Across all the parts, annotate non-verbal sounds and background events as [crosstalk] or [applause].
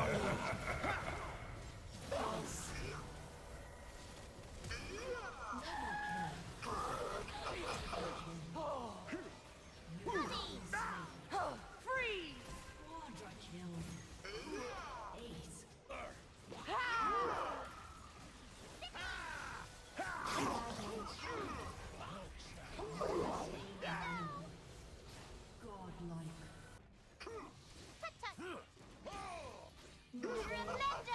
Kill. Ace. Godlike. Tremendo!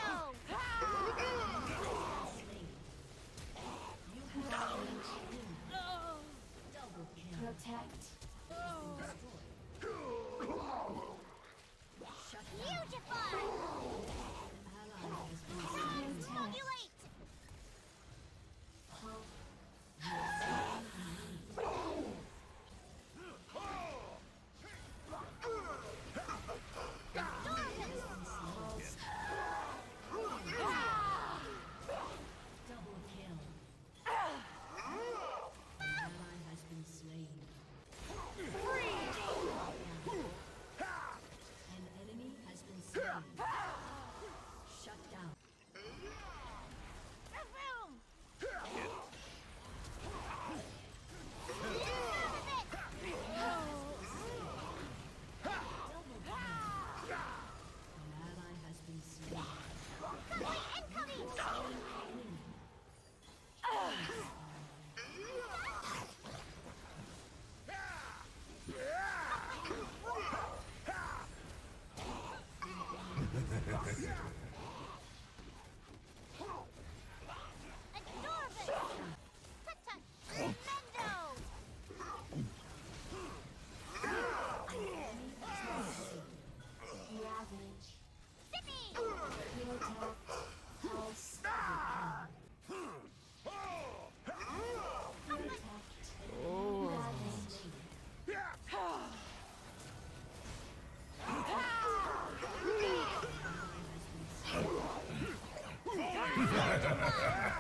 Adorable! Come on.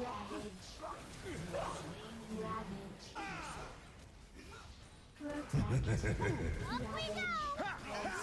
Ravage. Ravage. [laughs] Up we go!